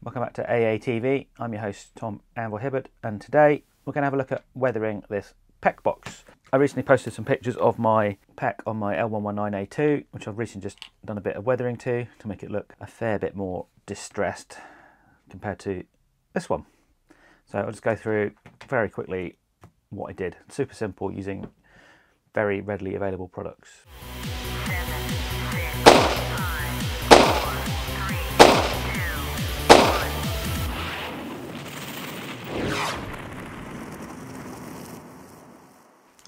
Welcome back to AATV. I'm your host Tom Anvil Hibberd and today we're going to have a look at weathering this PEQ box. I recently posted some pictures of my PEQ on my L119A2 which I've recently just done a bit of weathering to to make it look a fair bit more distressed compared to this one. So I'll just go through very quickly what I did. Super simple using very readily available products.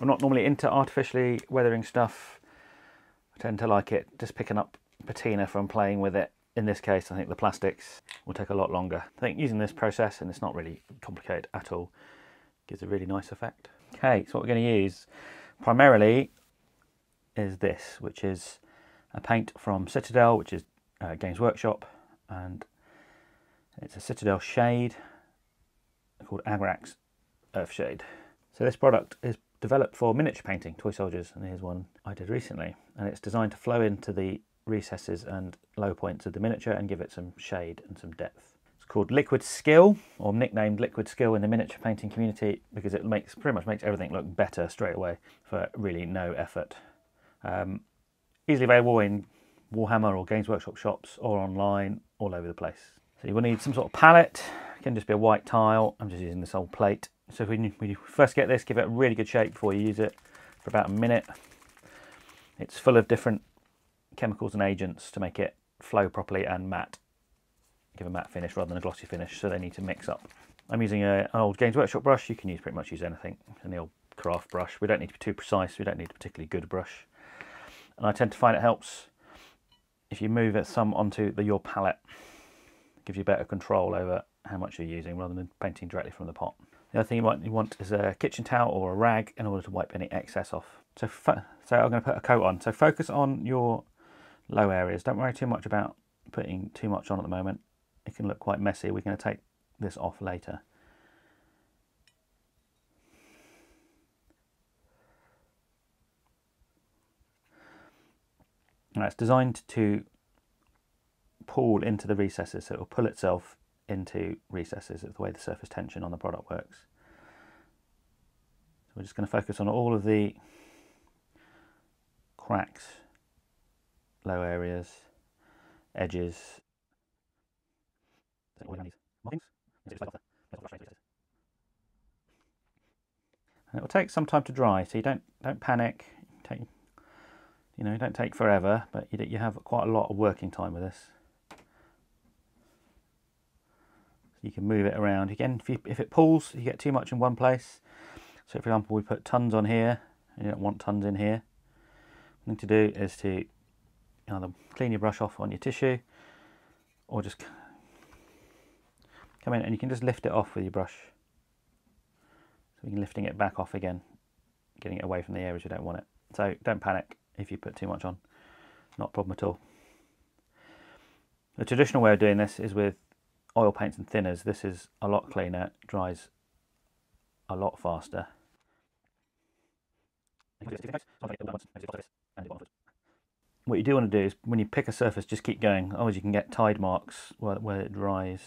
I'm not normally into artificially weathering stuff. I tend to like it just picking up patina from playing with it. In this case, I think the plastics will take a lot longer. I think using this process, and it's not really complicated at all, gives a really nice effect. Okay, so what we're going to use primarily is this, which is a paint from Citadel, which is uh, Games Workshop, and it's a Citadel shade called Agrax Earthshade. So this product is developed for miniature painting, toy soldiers, and here's one I did recently. And it's designed to flow into the recesses and low points of the miniature and give it some shade and some depth. It's called Liquid Skill, or nicknamed Liquid Skill in the miniature painting community, because it makes pretty much makes everything look better straight away for really no effort. Um, easily available in Warhammer or Games Workshop shops or online, all over the place. So you will need some sort of palette. It can just be a white tile. I'm just using this old plate so when you first get this, give it a really good shake before you use it for about a minute. It's full of different chemicals and agents to make it flow properly and matte. Give a matte finish rather than a glossy finish, so they need to mix up. I'm using a, an old Games Workshop brush. You can use pretty much use anything. An old craft brush. We don't need to be too precise. We don't need a particularly good brush. And I tend to find it helps if you move it some onto the, your palette. It gives you better control over how much you're using rather than painting directly from the pot. The other thing you might want is a kitchen towel or a rag in order to wipe any excess off. So, so I'm going to put a coat on. So focus on your low areas. Don't worry too much about putting too much on at the moment. It can look quite messy. We're going to take this off later. Now it's designed to pull into the recesses, so it will pull itself into recesses. of the way the surface tension on the product works. So we're just going to focus on all of the cracks, low areas, edges. And it will take some time to dry, so you don't don't panic. Take, you know, don't take forever, but you you have quite a lot of working time with this. You can move it around. Again, if, you, if it pulls, you get too much in one place. So for example, we put tons on here, and you don't want tons in here. Need to do is to either clean your brush off on your tissue, or just come in and you can just lift it off with your brush. So you can lifting it back off again, getting it away from the areas you don't want it. So don't panic if you put too much on, not a problem at all. The traditional way of doing this is with oil paints and thinners, this is a lot cleaner, dries a lot faster. What you do want to do is when you pick a surface, just keep going. Otherwise, you can get tide marks where, where it dries.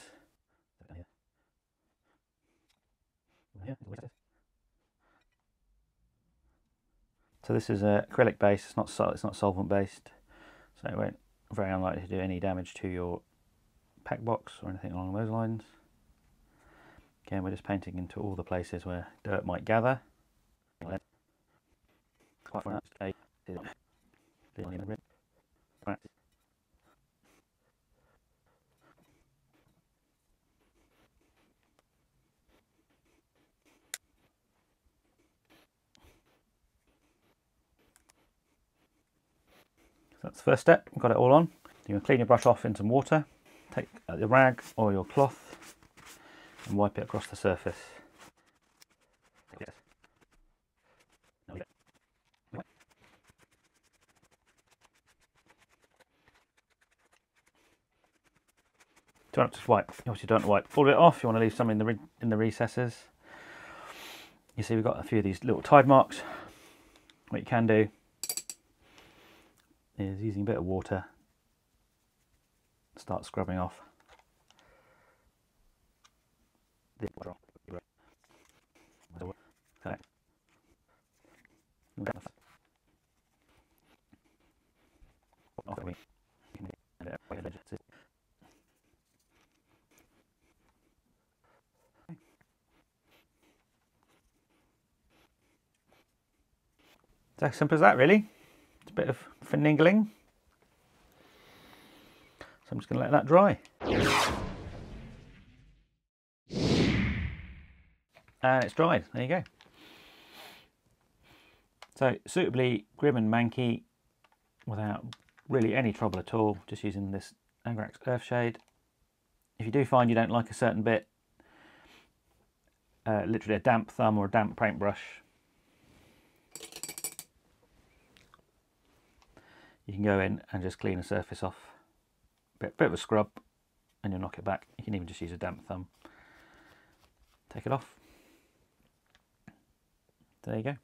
So this is a acrylic base. It's not it's not solvent based, so it won't very unlikely to do any damage to your PEQ box or anything along those lines. Again, we're just painting into all the places where dirt might gather. So that's the first step, we've got it all on. You can clean your brush off in some water take uh, the rag or your cloth and wipe it across the surface. Don't just wipe. Obviously, don't wipe all of it off. You want to leave some in the in the recesses. You see, we've got a few of these little tide marks. What you can do is using a bit of water start scrubbing off. it's as simple as that really. It's a bit of finagling. So I'm just going to let that dry. And it's dried, there you go. So suitably grim and manky without really any trouble at all, just using this Agrax Earthshade. If you do find you don't like a certain bit, uh, literally a damp thumb or a damp paintbrush, you can go in and just clean a surface off. Bit, bit of a scrub and you'll knock it back. You can even just use a damp thumb. Take it off. There you go.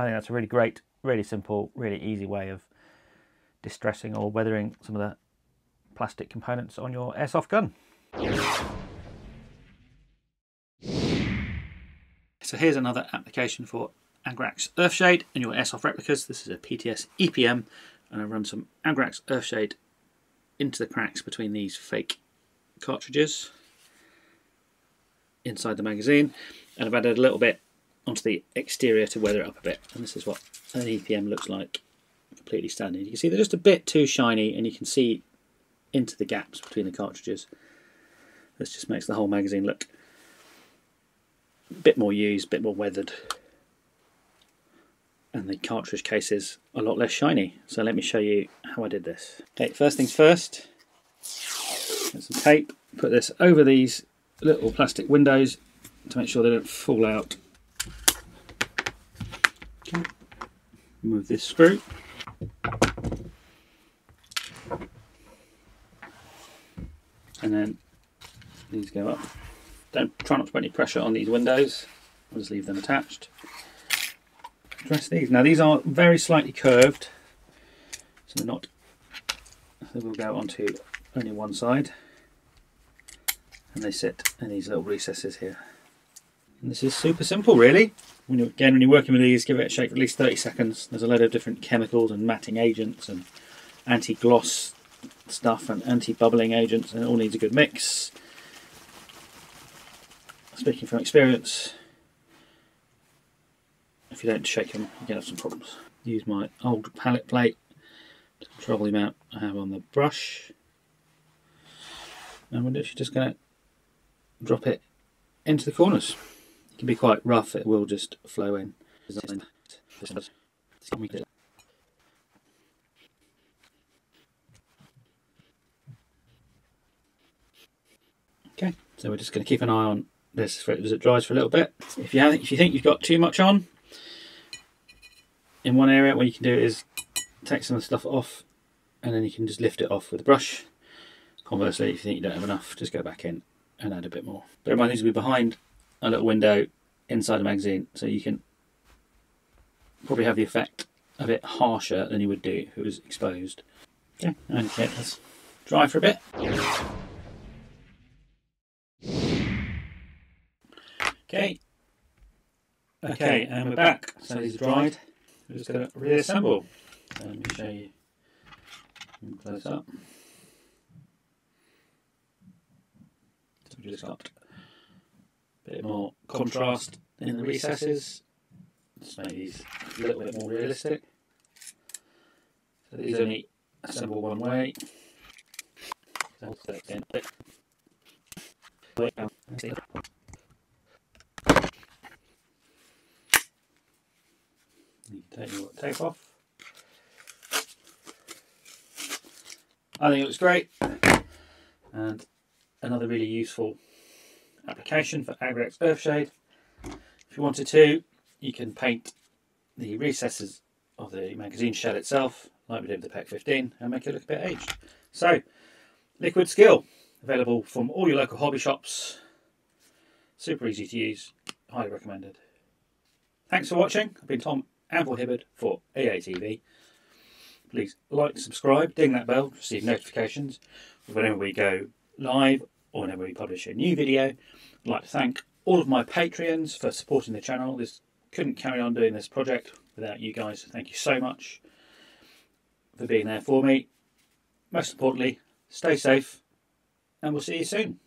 I think that's a really great, really simple, really easy way of distressing or weathering some of the plastic components on your airsoft gun. So here's another application for Agrax Earthshade and your airsoft replicas. This is a PTS EPM and I run some Agrax Earthshade into the cracks between these fake cartridges inside the magazine and I've added a little bit onto the exterior to weather it up a bit and this is what an EPM looks like completely standing. You can see they're just a bit too shiny and you can see into the gaps between the cartridges. This just makes the whole magazine look a bit more used, a bit more weathered and the cartridge case is a lot less shiny. So let me show you how I did this. Okay, first things first, get some tape, put this over these little plastic windows to make sure they don't fall out. Okay. Move this screw. And then these go up. Don't try not to put any pressure on these windows. I'll just leave them attached dress these. Now these are very slightly curved, so they're not, they will go onto only one side, and they sit in these little recesses here. And this is super simple really. When you, again, when you're working with these, give it a shake for at least 30 seconds. There's a load of different chemicals and matting agents and anti-gloss stuff and anti-bubbling agents, and it all needs a good mix. Speaking from experience, if you don't shake them, you can have some problems. Use my old palette plate to control the amount I have on the brush. And we're literally just going to drop it into the corners. It can be quite rough, it will just flow in. Okay, so we're just going to keep an eye on this as it dries for a little bit. If you have, if you think you've got too much on, in one area what you can do is take some of the stuff off and then you can just lift it off with a brush. Conversely if you think you don't have enough just go back in and add a bit more. But it might need to be behind a little window inside a magazine so you can probably have the effect a bit harsher than you would do if it was exposed. Okay. Okay let's dry for a bit. Okay. Okay and we're back. so these are dried we're just going to reassemble. Let me show you close up. So we just got a bit more contrast in the recesses. Just make these a little bit more realistic. So these only assemble one way. Take tape off. I think it looks great and another really useful application for Agrax Earthshade. If you wanted to, you can paint the recesses of the magazine shell itself, like we did with the PEQ 15, and make it look a bit aged. So, Liquid Skill, available from all your local hobby shops. Super easy to use, highly recommended. Thanks for watching. I've been Tom Anvil Hibberd for AATV. Please like, subscribe, ding that bell to receive notifications whenever we go live or whenever we publish a new video. I'd like to thank all of my Patreons for supporting the channel. This couldn't carry on doing this project without you guys. Thank you so much for being there for me. Most importantly, stay safe and we'll see you soon.